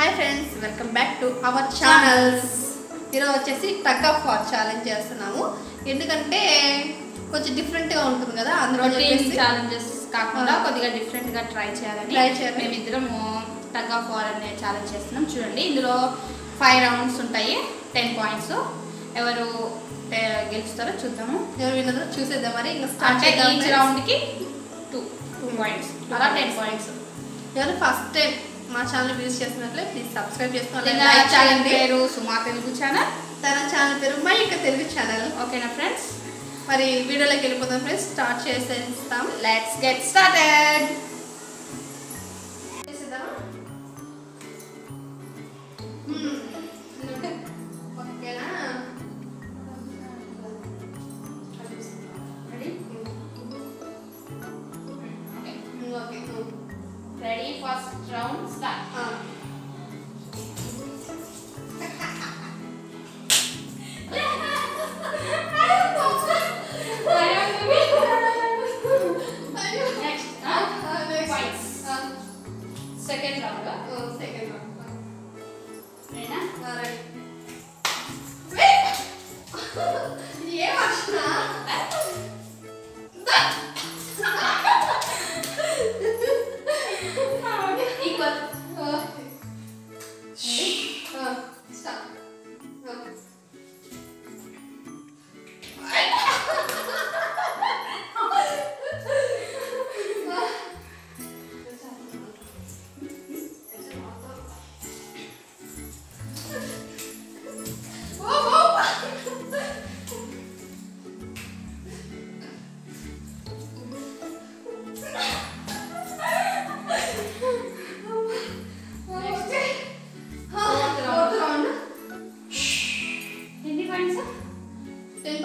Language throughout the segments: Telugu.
Hi friends welcome back to our channels ఈరోజు వచ్చేసి టగ్ ఆఫ్ వార్ ఛాలెంజ్ చేస్తున్నాము. ఎందుకంటే కొంచెం డిఫరెంట్గా ఉంటుంది కదా అందులో ఛాలెంజెస్ కాకుండా. కొద్దిగా డిఫరెంట్గా ట్రై చేయాలని Try చేయాలి. మేమిద్దరము టగ్ ఆఫ్ వార్ అనే ఛాలెంజ్ చేస్తున్నాం. చూడండి ఇందులో ఫైవ్ రౌండ్స్ ఉంటాయి. టెన్ పాయింట్స్ ఎవరు గెలుస్తారో చూద్దాము. ఎవరు విన్నదో చూసేద్దాం మరి. ఇంకా స్టార్ట్ ఈచ్ friends. రౌండ్కి టూ టూ పాయింట్స్ అలా టెన్ పాయింట్స్ ఎవరు ఫస్ట్ టైం మా ఛానల్ విజిట్ చేస్తున్నట్లే ప్లీజ్ సబ్స్క్రైబ్ చేసుకోవాలి. పేరు సుమా తెలుగు ఛానల్ తన ఛానల్ పేరు మా యొక్క తెలుగు ఛానల్ ఓకేనా ఫ్రెండ్స్ మరి వీడియోలోకి వెళ్ళిపోతాం ఫ్రెండ్స్ స్టార్ట్ చేసేస్తాం లెట్స్ గెట్ స్టార్టెడ్ చేసేద్దామా?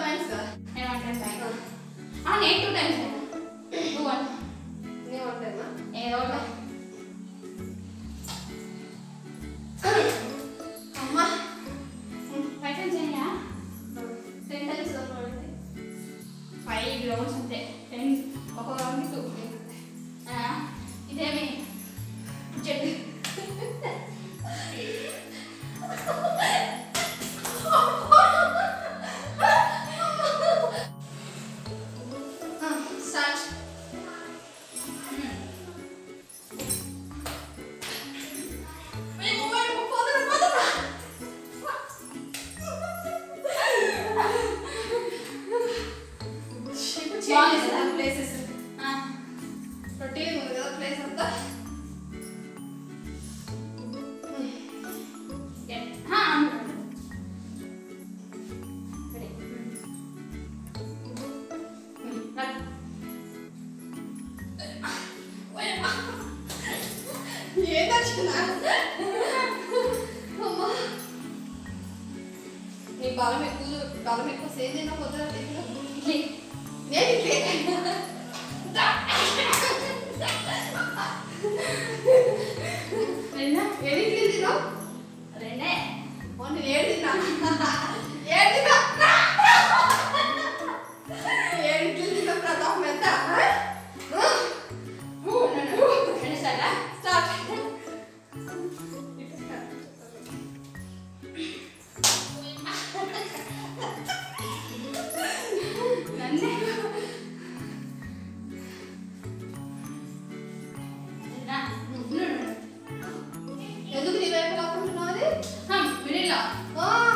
కదా నేను వన్ పాయింట్ ఆ నేను టూ టైమ్స్ టూ వన్ ఏమంటారా ఏదో ఒకటి. అమ్మా. ఫైవ్ టైమ్స్ అయినా టెన్ టైమ్స్ ఫైవ్ రౌండ్స్ అంతే. టెన్ ఒక రౌండ్ టూ Cái. మిడిల్లో. ఆ,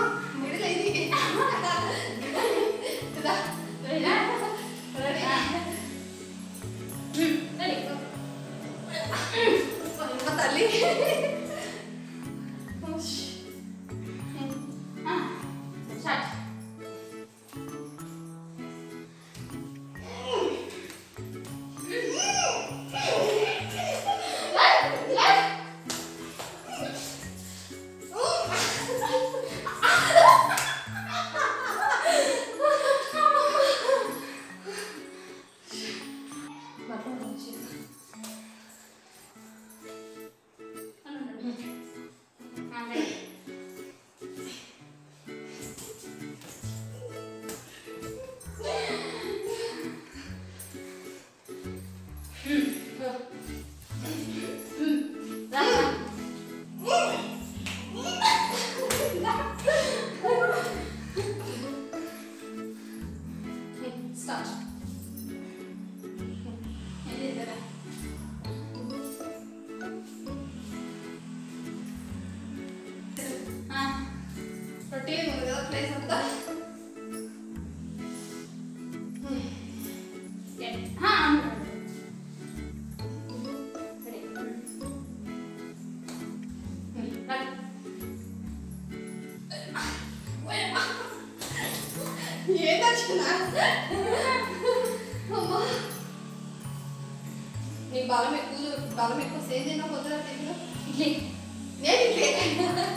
ఆ, నీ బలం ఎక్కువ బలం ఎక్కువ సేవ్ చేయడం వద్దు నేను నేను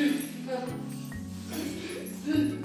嗯。嗯嗯嗯